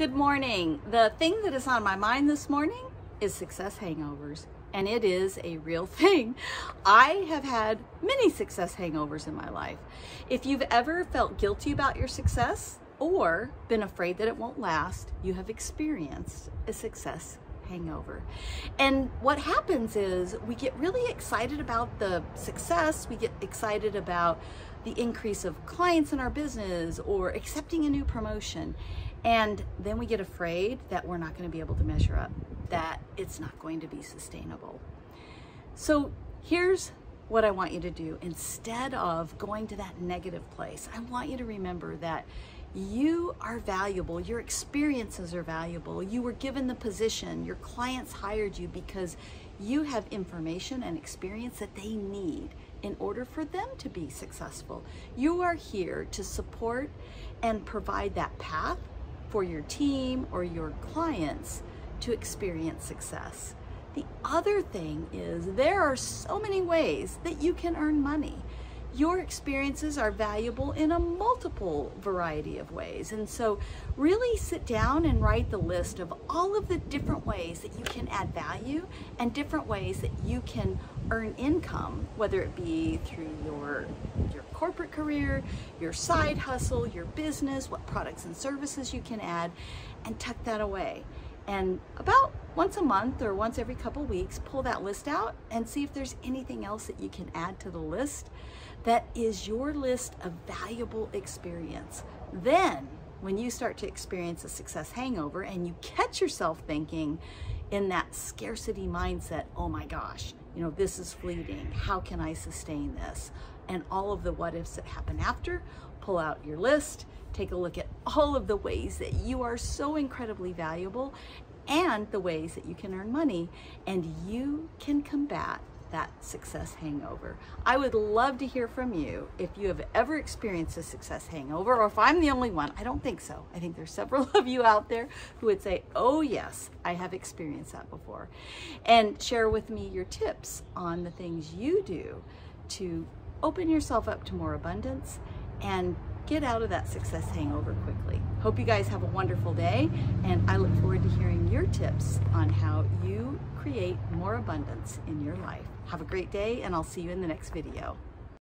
Good morning. The thing that is on my mind this morning is success hangovers, and it is a real thing. I have had many success hangovers in my life. If you've ever felt guilty about your success or been afraid that it won't last, you have experienced a success hangover. And what happens is we get really excited about the success, we get excited about the increase of clients in our business or accepting a new promotion. And then we get afraid that we're not going to be able to measure up, that it's not going to be sustainable. So here's what I want you to do. Instead of going to that negative place, I want you to remember that you are valuable. Your experiences are valuable. You were given the position. Your clients hired you because you have information and experience that they need in order for them to be successful. You are here to support and provide that path for your team or your clients to experience success. The other thing is there are so many ways that you can earn money your experiences are valuable in a multiple variety of ways. And so really sit down and write the list of all of the different ways that you can add value and different ways that you can earn income, whether it be through your, corporate career, your side hustle, your business, what products and services you can add, and tuck that away. And about once a month or once every couple weeks, pull that list out and see if there's anything else that you can add to the list that is your list of valuable experience. Then, when you start to experience a success hangover and you catch yourself thinking in that scarcity mindset, oh my gosh, you know, this is fleeting. How can I sustain this? And all of the what ifs that happen after, pull out your list, take a look at all of the ways that you are so incredibly valuable and the ways that you can earn money and you can combat that success hangover. I would love to hear from you if you have ever experienced a success hangover or if I'm the only one. I don't think so. I think there's several of you out there who would say, oh yes, I have experienced that before. And share with me your tips on the things you do to open yourself up to more abundance and get out of that success hangover quickly. Hope you guys have a wonderful day and I look forward to hearing your tips on how you create more abundance in your life. Have a great day and I'll see you in the next video.